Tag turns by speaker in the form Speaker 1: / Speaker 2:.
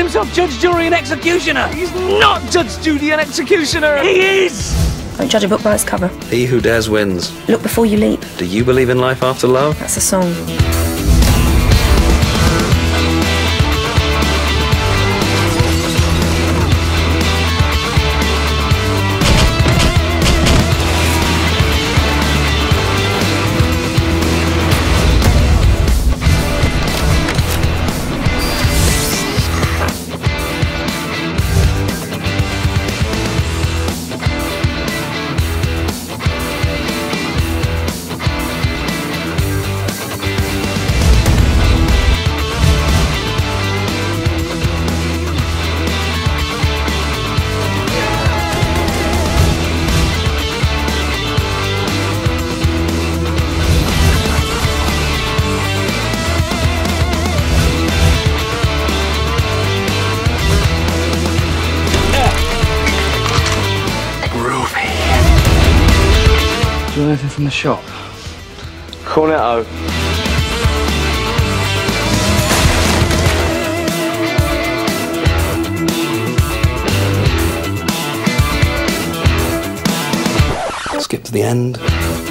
Speaker 1: himself judge, jury, and executioner. He's not judge, jury, and executioner. He is.
Speaker 2: Don't judge a book by its cover.
Speaker 3: He who dares wins.
Speaker 2: Look before you leap.
Speaker 3: Do you believe in life after love?
Speaker 2: That's a song.
Speaker 1: Do anything from the shop?
Speaker 3: Cornetto. Skip to the end.